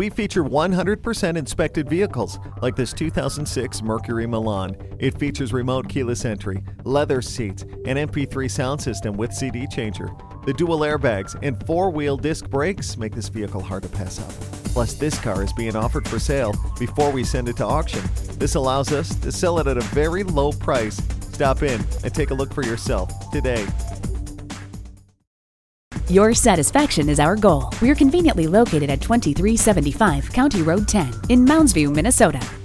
We feature 100% inspected vehicles, like this 2006 Mercury Milan. It features remote keyless entry, leather seats, an MP3 sound system with CD changer. The dual airbags and four-wheel disc brakes make this vehicle hard to pass up. Plus, this car is being offered for sale before we send it to auction. This allows us to sell it at a very low price. Stop in and take a look for yourself today. Your satisfaction is our goal. We're conveniently located at 2375 County Road 10 in Mounds View, Minnesota.